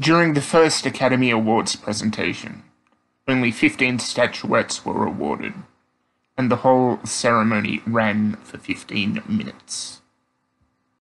During the first Academy Awards presentation, only 15 statuettes were awarded, and the whole ceremony ran for 15 minutes.